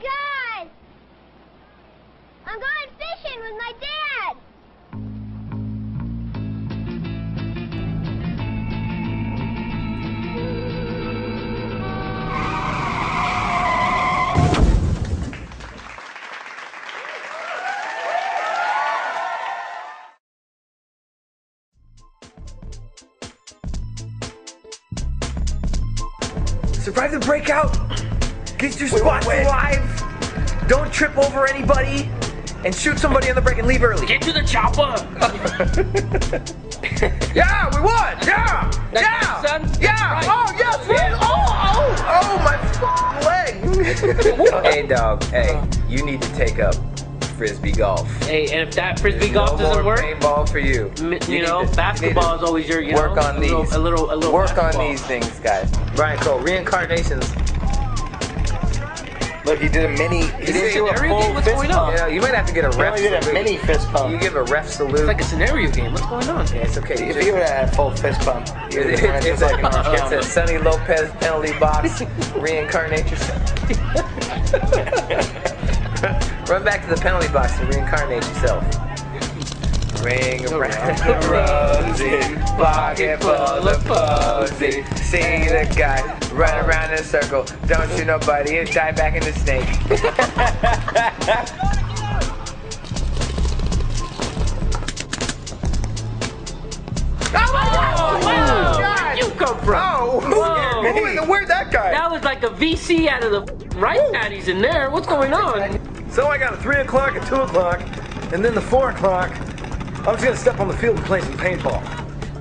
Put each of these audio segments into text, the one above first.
guys! I'm going fishing with my dad! Survive the breakout. Get your spots alive. Don't trip over anybody. And shoot somebody on the break and leave early. Get to the chopper! Yeah, we won. Yeah, That's yeah, son. yeah. Right. Oh yes, Yeah. oh, oh, oh, my f- leg. hey, dog. Hey, you need to take up frisbee golf. Hey, and if that frisbee There's golf no doesn't more work, paintball for you. m- you, need know, to- basketball to is always your, you work know, on a these. little, a little, a little Work on these things, guys. Brian Cole, reincarnations. Look, he did a mini. He didn't do a full game? What's fist going on? pump. Yeah, you might have to get a He ref only did a mini fist pump. You give a ref salute. It's like a scenario game. What's going on? yeah, it's okay. If Just- he would have had a full fist pump, he would have It's, just a, like an it's a Sonny Lopez penalty box. Reincarnate yourself. Run back to the penalty box and reincarnate yourself. Ring around the rosy, pocket full of posy. See the guy run around in a circle. Don't shoot nobody, he'll die back in the snake. Oh, wow! Where'd you come from? Oh, Whoa. who, who in the, where'd that guy? That was like a VC out of the right patties in there. What's going on? So I got a 3 o'clock, a 2 o'clock, and then the 4 o'clock. I was gonna step on the field and play some paintball.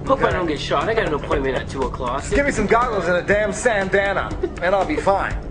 Hope I don't get shot. I got an appointment at 2 o'clock. Give me some goggles and a damn sandana, and I'll be fine.